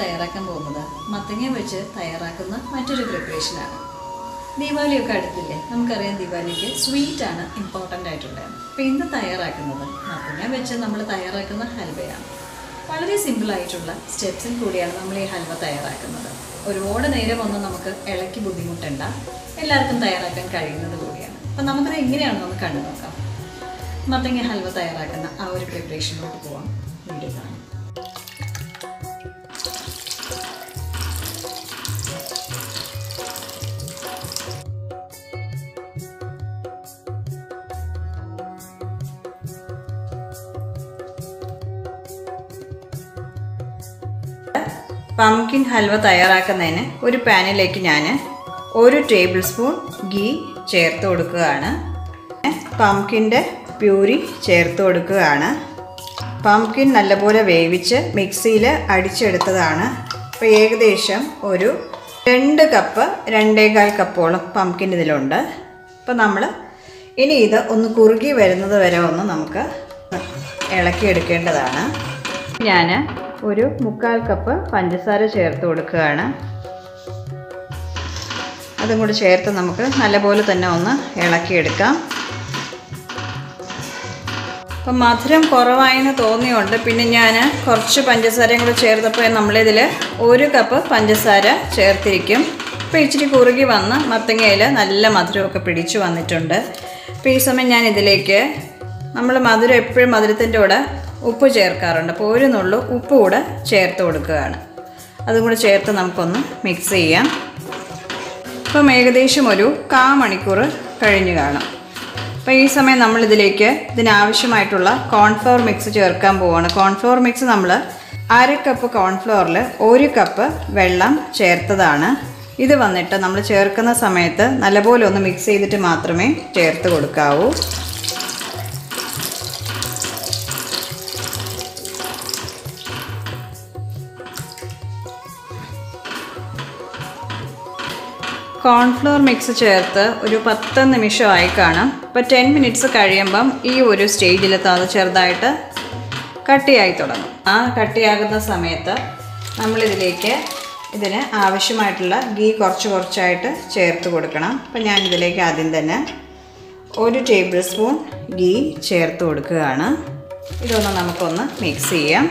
തയ്യാറാക്കാൻ പോകുന്നത് മത്തങ്ങ വെച്ച് തയ്യാറാക്കുന്ന മറ്റൊരു പ്രിപ്പറേഷനാണ് ദീപാവലിയൊക്കെ അടുത്തില്ലേ? നമുക്കറിയാം ദീപാവലിക്ക് സ്വീറ്റ് ആണ് ഇമ്പോർട്ടന്റ് ആയിട്ടുള്ളത്. അപ്പോൾ ഇന്ന് തയ്യാറാക്കുന്നത് മത്തങ്ങ വെച്ച് നമ്മൾ തയ്യാറാക്കുന്ന ഹൽവയാണ്. വളരെ സിമ്പിളായിട്ടുള്ള സ്റ്റെപ്സിൽ കൂടിയാണ് നമ്മൾ ഈ ഹൽവ തയ്യാറാക്കുന്നത്. ഒരുപാട് നേരം ഒന്നും നമുക്ക് ഇളക്കി ബുദ്ധിമുട്ടണ്ട. എല്ലാവർക്കും തയ്യാറാക്കാൻ കഴിയുന്നത് കൂടിയാണ്. അപ്പം നമുക്കത് എങ്ങനെയാണെന്ന് കണ്ടു നോക്കാം മത്തങ്ങ ഹൽവ തയ്യാറാക്കുന്ന ആ ഒരു പ്രിപ്പറേഷനിലോട്ട് പോവാം. വീഡിയോ കാണാം. പംകിൻ ഹൽവ തയ്യാറാക്കുന്നതിന് ഒരു പാനിലേക്ക് ഞാൻ ഒരു ടേബിൾ സ്പൂൺ ഗീ ചേർത്ത് കൊടുക്കുകയാണ്. പംകിന്റെ പ്യൂരി ചേർത്ത് കൊടുക്കുകയാണ്. പംകിൻ നല്ലപോലെ വേവിച്ച് മിക്സിയിൽ അടിച്ചെടുത്തതാണ്. അപ്പോൾ ഏകദേശം ഒരു രണ്ട് കപ്പ് രണ്ടേകാൽ കപ്പോളം പംകിൻ ഇതിലുണ്ട്. അപ്പോൾ നമ്മൾ ഇനി ഇത് ഒന്ന് കുറുകി വരുന്നത് വരെ ഒന്ന് നമുക്ക് ഇളക്കിയെടുക്കേണ്ടതാണ്. ഞാൻ ഒരു മുക്കാൽ കപ്പ് പഞ്ചസാര ചേർത്ത് കൊടുക്കുകയാണ്. അതും കൂടി ചേർത്ത് നമുക്ക് നല്ലപോലെ തന്നെ ഒന്ന് ഇളക്കിയെടുക്കാം. അപ്പം മധുരം കുറവായെന്ന് തോന്നിയുണ്ട് പിന്നെ ഞാൻ കുറച്ച് പഞ്ചസാരയും കൂടി ചേർത്തപ്പോൾ നമ്മളിതിൽ ഒരു കപ്പ് പഞ്ചസാര ചേർത്തിരിക്കും. അപ്പോൾ ഇച്ചിരി കുറുകി വന്ന് മത്തങ്ങയിൽ നല്ല മധുരമൊക്കെ പിടിച്ചു വന്നിട്ടുണ്ട്. അപ്പോൾ ഈ സമയം ഞാൻ ഇതിലേക്ക് നമ്മൾ മധുരം എപ്പോഴും മധുരത്തിന്റെ കൂടെ ഉപ്പ് ചേർക്കാറുണ്ട്. അപ്പോൾ ഒരു നുള്ളു ഉപ്പ് കൂടെ ചേർത്ത് കൊടുക്കുകയാണ്. അതും കൂടെ ചേർത്ത് നമുക്കൊന്ന് മിക്സ് ചെയ്യാം. ഇപ്പം ഏകദേശം ഒരു കാ മണിക്കൂർ കഴിഞ്ഞ് കാണും. അപ്പോൾ ഈ സമയം നമ്മളിതിലേക്ക് ഇതിനാവശ്യമായിട്ടുള്ള കോൺഫ്ലവർ മിക്സ് ചേർക്കാൻ പോവുകയാണ് കോൺഫ്ലവർ മിക്സ് നമ്മൾ അര കപ്പ് കോൺഫ്ലവറിൽ ഒരു കപ്പ് വെള്ളം ചേർത്തതാണ്. ഇത് വന്നിട്ട് നമ്മൾ ചേർക്കുന്ന സമയത്ത് നല്ലപോലെ ഒന്ന് മിക്സ് ചെയ്തിട്ട് മാത്രമേ ചേർത്ത് കൊടുക്കാവൂ. കോൺഫ്ലോർ മിക്സ് ചേർത്ത് ഒരു പത്ത് നിമിഷമായി കാണാം. ഇപ്പോൾ ടെൻ മിനിറ്റ്സ് കഴിയുമ്പം ഈ ഒരു സ്റ്റേജിൽ അത് ചെറുതായിട്ട് കട്ടിയായി തുടങ്ങും. ആ കട്ടിയാകുന്ന സമയത്ത് നമ്മളിതിലേക്ക് ഇതിന് ആവശ്യമായിട്ടുള്ള ഗീ കുറച്ച് കുറച്ചായിട്ട് ചേർത്ത് കൊടുക്കണം. അപ്പം ഞാൻ ഇതിലേക്ക് ആദ്യം തന്നെ ഒരു ടേബിൾ സ്പൂൺ ഗീ ചേർത്ത് കൊടുക്കുകയാണ്. ഇതൊന്ന് നമുക്കൊന്ന് മിക്സ് ചെയ്യാം.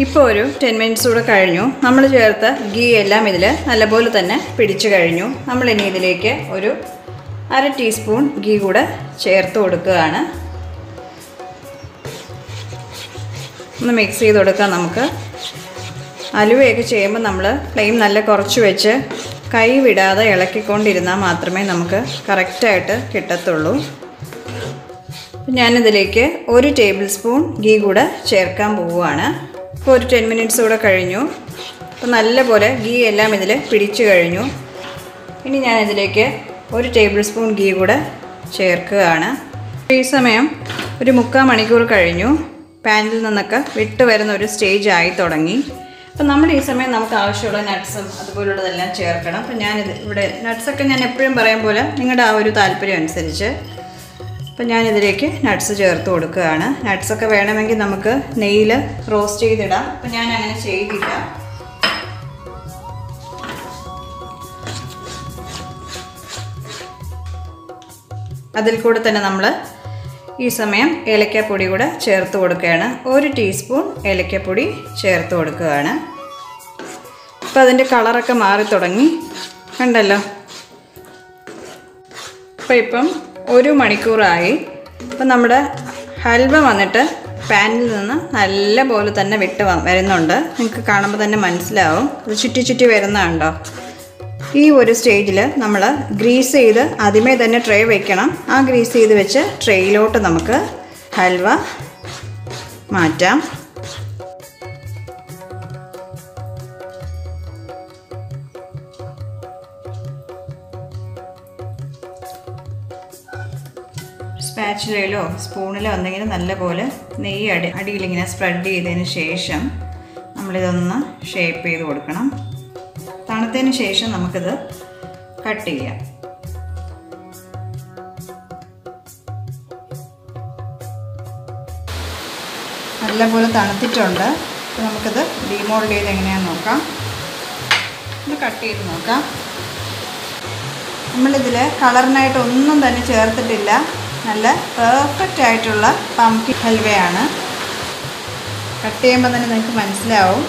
ഇപ്പോൾ ഒരു ടെൻ മിനിറ്റ്സ് കൂടെ കഴിഞ്ഞു. നമ്മൾ ചേർത്ത ഗീ എല്ലാം ഇതിൽ നല്ലപോലെ തന്നെ പിടിച്ചു കഴിഞ്ഞു. ഇനി ഇതിലേക്ക് ഒരു അര ടീസ്പൂൺ ഗീ കൂടെ ചേർത്ത് കൊടുക്കുകയാണ്. ഒന്ന് മിക്സ് ചെയ്ത് കൊടുക്കാം നമുക്ക്. അലുവയൊക്കെ ചെയ്യുമ്പോൾ നമ്മൾ ഫ്ലെയിം നല്ല കുറച്ച് വെച്ച് കൈ വിടാതെ ഇളക്കിക്കൊണ്ടിരുന്നാൽ മാത്രമേ നമുക്ക് കറക്റ്റായിട്ട് കിട്ടത്തുള്ളൂ. ഞാനിതിലേക്ക് ഒരു ടേബിൾ സ്പൂൺ ഗീ കൂടെ ചേർക്കാൻ പോവുകയാണ്. ഇപ്പോൾ ഒരു ടെൻ മിനിറ്റ്സ് കൂടെ കഴിഞ്ഞു. അപ്പോൾ നല്ലപോലെ ഗീ എല്ലാം ഇതിൽ പിടിച്ചു കഴിഞ്ഞു. ഇനി ഞാൻ ഇതിലേക്ക് ഒരു ടേബിൾ സ്പൂൺ ഗീ കൂടെ ചേർക്കുകയാണ്. ഈ സമയം ഒരു മുക്കാൽ മണിക്കൂർ കഴിഞ്ഞു. പാനിൽ നിന്നൊക്കെ വിട്ട് വരുന്ന ഒരു സ്റ്റേജ് ആയി തുടങ്ങി. അപ്പം നമ്മൾ ഈ സമയം നമുക്ക് ആവശ്യമുള്ള നട്ട്സും അതുപോലുള്ളതെല്ലാം ചേർക്കണം. അപ്പം ഞാനിത് ഇവിടെ നട്ട്സൊക്കെ ഞാൻ എപ്പോഴും പറയാൻ പോലെ നിങ്ങളുടെ ആ ഒരു താല്പര്യം അനുസരിച്ച് അപ്പം ഞാനിതിലേക്ക് നട്ട്സ് ചേർത്ത് കൊടുക്കുകയാണ്. നട്ട്സൊക്കെ വേണമെങ്കിൽ നമുക്ക് നെയ്യിൽ റോസ്റ്റ് ചെയ്തിടാം. അപ്പം ഞാൻ അങ്ങനെ ചെയ്തില്ല. അതിൽ കൂടെ തന്നെ നമ്മൾ ഈ സമയം ഏലക്കപ്പൊടി കൂടെ ചേർത്ത് കൊടുക്കുകയാണ്. ഒരു ടീസ്പൂൺ ഏലക്കപ്പൊടി ചേർത്ത് കൊടുക്കുകയാണ്. ഇപ്പം അതിന്റെ കളറൊക്കെ മാറി തുടങ്ങി കണ്ടല്ലോ? അപ്പം ഇപ്പം ഒരു മണിക്കൂറായി. അപ്പം നമ്മുടെ ഹൽവ വന്നിട്ട് പാനിൽ നിന്ന് നല്ല പോലെ തന്നെ വിട്ട് വരുന്നുണ്ട്. നിങ്ങൾക്ക് കാണുമ്പോൾ തന്നെ മനസ്സിലാവും. അത് ചുറ്റി ചുറ്റി വരുന്നതുണ്ടോ ഈ ഒരു സ്റ്റേജിൽ നമ്മൾ ഗ്രീസ് ചെയ്ത് ആദ്യമേ തന്നെ ട്രേ വെക്കണം. ആ ഗ്രീസ് ചെയ്ത് വെച്ച് ട്രേയിലോട്ട് നമുക്ക് ഹൽവ മാറ്റാം. സ്പാച്ചിലയിലോ സ്പൂണിലോ എന്തെങ്കിലും നല്ലപോലെ നെയ്യ് അടി അടിയിലിങ്ങനെ സ്പ്രെഡ് ചെയ്തതിന് ശേഷം നമ്മളിതൊന്ന് ഷേപ്പ് ചെയ്ത് കൊടുക്കണം. തണുത്തതിന് ശേഷം നമുക്കിത് കട്ട് ചെയ്യാം. നല്ലപോലെ തണുത്തിട്ടുണ്ട്. അപ്പോൾ നമുക്കിത് ഡിമോൾഡ് ചെയ്ത് എങ്ങനെയാണെന്ന് നോക്കാം. ഇത് കട്ട് ചെയ്ത് നോക്കാം. നമ്മളിതിൽ കളറിനായിട്ട് ഒന്നും തന്നെ ചേർത്തിട്ടില്ല. നല്ല പെർഫെക്റ്റ് ആയിട്ടുള്ള പംകിൻ ഹൽവയാണ് കട്ട് ചെയ്യുമ്പോൾ തന്നെ നിങ്ങൾക്ക് മനസ്സിലാവും.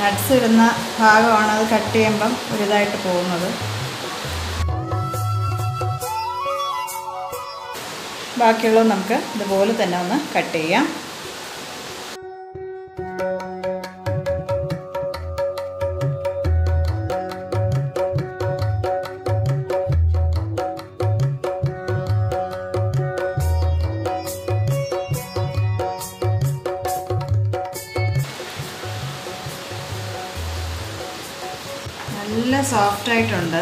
നട്ട്സ് ഇടുന്ന ഭാഗമാണ് അത് കട്ട് ചെയ്യുമ്പം ഒരിതായിട്ട് പോകുന്നത്. ബാക്കിയുള്ളത് നമുക്ക് ഇതുപോലെ തന്നെ ഒന്ന് കട്ട് ചെയ്യാം. നല്ല സോഫ്റ്റ് ആയിട്ടുണ്ട്.